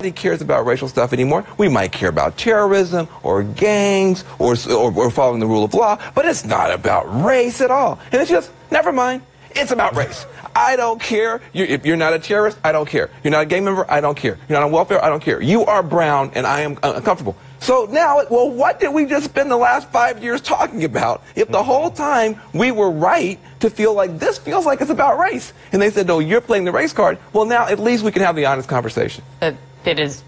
Nobody cares about racial stuff anymore. We might care about terrorism or gangs or, or, or following the rule of law, but it's not about race at all. And it's just, never mind. It's about race. I don't care. You're, if you're not a terrorist, I don't care. You're not a gang member, I don't care. You're not on welfare, I don't care. You are brown, and I am uncomfortable. So now, well, what did we just spend the last five years talking about if the whole time we were right to feel like this feels like it's about race? And they said, no, you're playing the race card. Well, now at least we can have the honest conversation. Uh, it is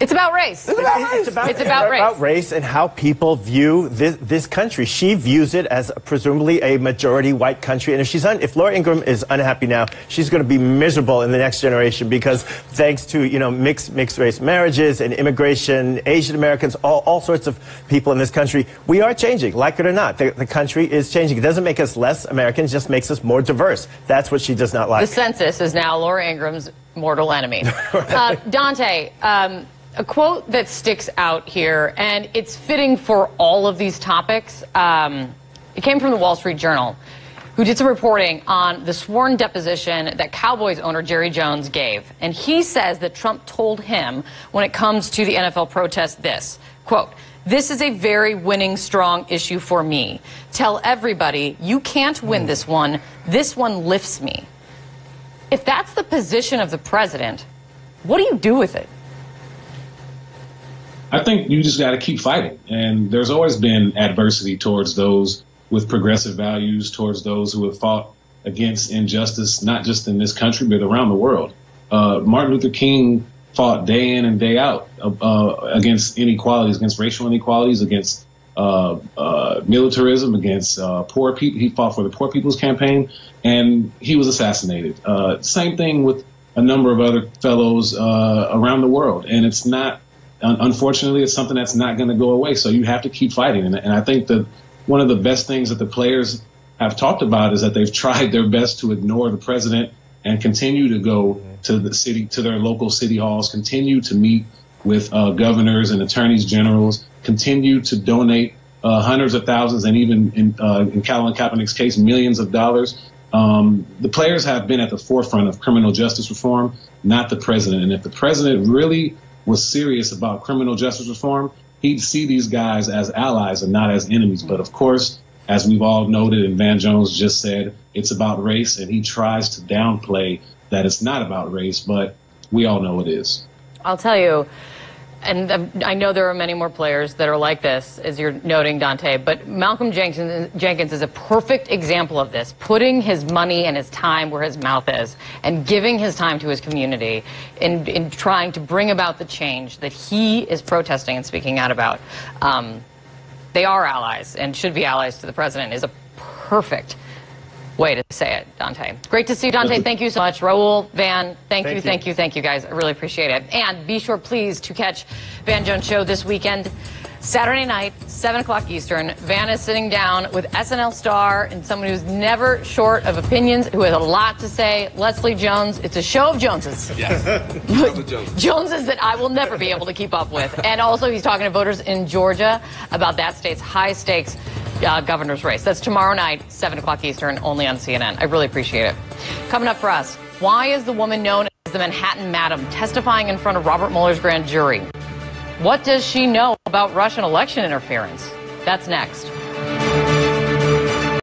it's about race. It's about race. It's about, it's about race. about race and how people view this, this country. She views it as presumably a majority white country. And if she's un, if Laura Ingraham is unhappy now, she's going to be miserable in the next generation because thanks to you know mixed mixed race marriages and immigration, Asian Americans, all, all sorts of people in this country, we are changing, like it or not. The, the country is changing. It doesn't make us less American; it just makes us more diverse. That's what she does not like. The census is now Laura Ingraham's mortal enemy. uh, Dante. Um, a quote that sticks out here, and it's fitting for all of these topics. Um, it came from the Wall Street Journal, who did some reporting on the sworn deposition that Cowboys owner Jerry Jones gave. And he says that Trump told him, when it comes to the NFL protest, this quote, this is a very winning, strong issue for me. Tell everybody, you can't win this one. This one lifts me. If that's the position of the president, what do you do with it? I think you just got to keep fighting. And there's always been adversity towards those with progressive values, towards those who have fought against injustice, not just in this country, but around the world. Uh, Martin Luther King fought day in and day out uh, uh against inequalities, against racial inequalities, against Uh, uh, militarism, against uh, poor people. He fought for the Poor People's Campaign, and he was assassinated. Uh, same thing with a number of other fellows around the world. And it's not unfortunately, it's something that's not going to go away. So you have to keep fighting. And, and I think that one of the best things that the players have talked about is that they've tried their best to ignore the president and continue to go mm-hmm. to the city, to their local city halls, continue to meet with uh, governors and attorneys generals, continue to donate uh, hundreds of thousands and even in, uh, in Colin Kaepernick's case, millions of dollars. Um, the players have been at the forefront of criminal justice reform, not the president. And if the president really was serious about criminal justice reform, he'd see these guys as allies and not as enemies. But of course, as we've all noted and Van Jones just said, it's about race, and he tries to downplay that it's not about race, but we all know it is. I'll tell you, and I know there are many more players that are like this, as you're noting, Dante, but Malcolm Jenkins, is a perfect example of this, putting his money and his time where his mouth is and giving his time to his community in, in trying to bring about the change that he is protesting and speaking out about. Um, they are allies and should be allies to the president is a perfect way to say it, Dante. Great to see you, Dante. Thank you so much. Raul, Van, thank, thank you, you, thank you, thank you, guys. I really appreciate it. And be sure, please, to catch Van Jones Show this weekend. Saturday night, 7 o'clock Eastern, Van is sitting down with SNL star and someone who's never short of opinions, who has a lot to say, Leslie Jones. It's a show of Joneses. Yes. Joneses. Joneses that I will never be able to keep up with. And also, he's talking to voters in Georgia about that state's high stakes uh, governor's race. That's tomorrow night, 7 o'clock Eastern, only on CNN. I really appreciate it. Coming up for us, why is the woman known as the Manhattan Madam testifying in front of Robert Mueller's grand jury? What does she know about Russian election interference? That's next.